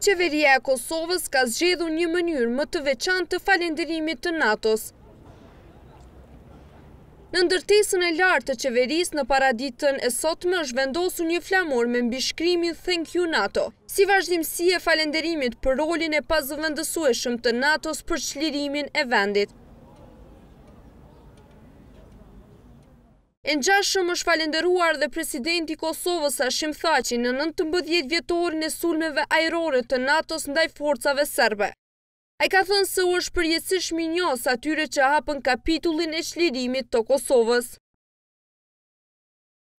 Qeveria e Kosovës ka zgjedhur një mënyrë më të veçantë të falënderimit të NATO-s. Në ndërtesën e lartë të qeverisë në paraditën e sotme është vendosur një flamur me mbishkrimin Thank you NATO, si vazhdimësi e falënderimit për rolin e pazëvendësueshëm të NATO-s për çlirimin e vendit. Ngjashëm është falënderuar dhe presidenti i Kosovës, Hashim Thaçi, në nëntëmbëdhjetë vjetorin e sulmeve ajrore të NATO-s ndaj forcave serbe. Ai ka thënë se u është përjetësisht mirënjohës atyre që hapën kapitullin e çlirimit të Kosovës.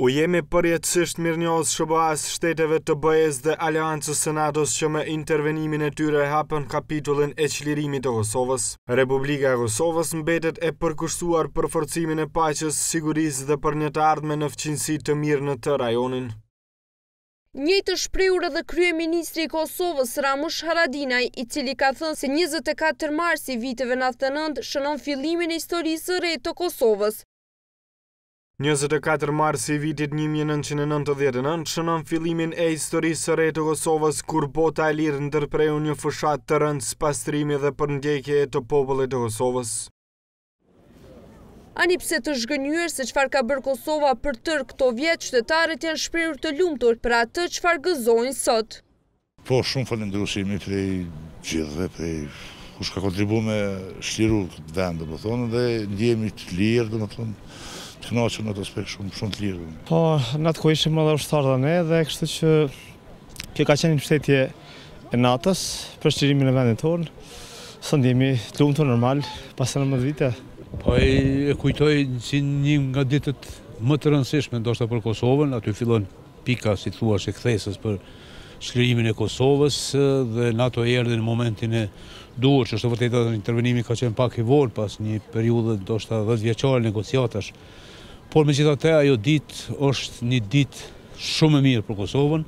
U jemi përjetësisht mirënjohës SHBA-së, shteteve të BE-së dhe Aleancës së NATO-s që me intervenimin e tyre hapën kapitullin e çlirimit të Kosovës. Republika e Kosovës mbetet e përkushtuar për forcimin e paqes, sigurisë dhe për një të ardhme në fqinjësi të mirë në tërë rajonin. Njëjtë është shprehur edhe kryeministri i Kosovës, Ramush Haradinaj, i cili ka thënë se njëzet e katër marsi i viteve nëntëdhjetë e nëntë shënon fillimin e historisë së re të Kosovës. Njëzet e katër marsi i vitit një mijë e nëntëqind e nëntëdhjetë e nëntë shënon fillimin e historisë së re të Kosovës kur bota e lirë ndërpreu një fushatë të rëndë spastrimi dhe përndjekjeje të popullit të Kosovës. Ani pse të zhgënjyer se çfarë ka bërë Kosova për tërë këto vite, qytetarët janë shprehur të lumtur për atë çfarë gëzojnë sot. Po shumë falenderues jemi prej gjithëve prej kush ka kontribu me shliru këtë vend domethënë dhe ndjehemi të lirë domethënë të kënaqur në atë aspekt shumë shumë të lirë. Po në atë kohë ishim edhe ushtarë dhe ne dhe kështu që kjo ka qenë një mbështetje e NATO-s për shlirimin e vendit tonë. Sot ndjehemi të lumtur normal pas 19 vite. Po e kujtoj si një nga ditët më të rëndësishme ndoshta për Kosovën, aty fillon Pika, si thuash, e kthesës për çlirimin e Kosovës dhe NATO erdhi në momentin e duhur, që është e vërtetë edhe intervenimi ka qenë pak i vonë pas një periudhe ndoshta dhjetë vjeçare negociatash. Por megjithatë ajo ditë është një ditë shumë e mirë për Kosovën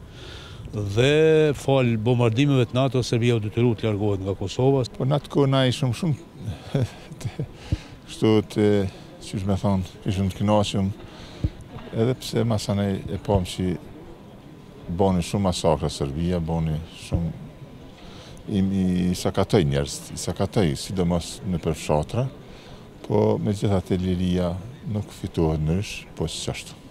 dhe falë bombardimeve të NATO Serbia u detyru të largohet nga Kosova. Po në atë kohë na ishim shumë kështu të Qysh me thonë, ishëm të kënaqum, edhe pse masanej e pom që boni shumë masakra Serbia, boni shumë i, i, i sakatoj njerëzit, i sakatoj, sidomos nëpër fshatra, po megjithatë liria nuk fitohet nysh, po që qashtu.